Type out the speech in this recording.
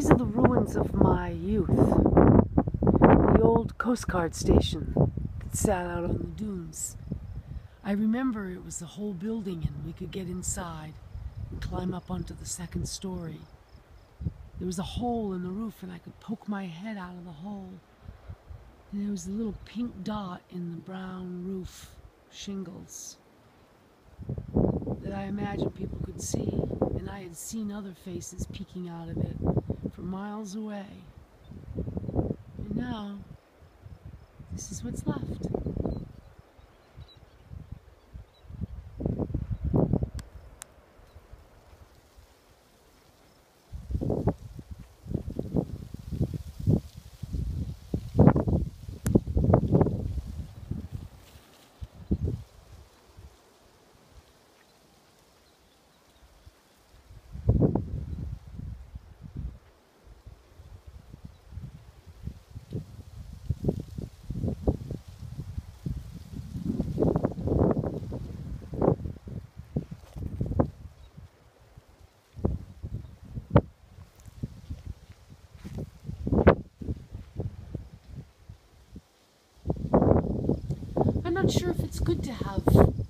These are the ruins of my youth. The old Coast Guard station that sat out on the dunes. I remember it was a whole building and we could get inside and climb up onto the second story. There was a hole in the roof and I could poke my head out of the hole. And there was a little pink dot in the brown roof shingles that I imagined people could see. And I had seen other faces peeking out of it from miles away. And now, this is what's left. Not sure if it's good to have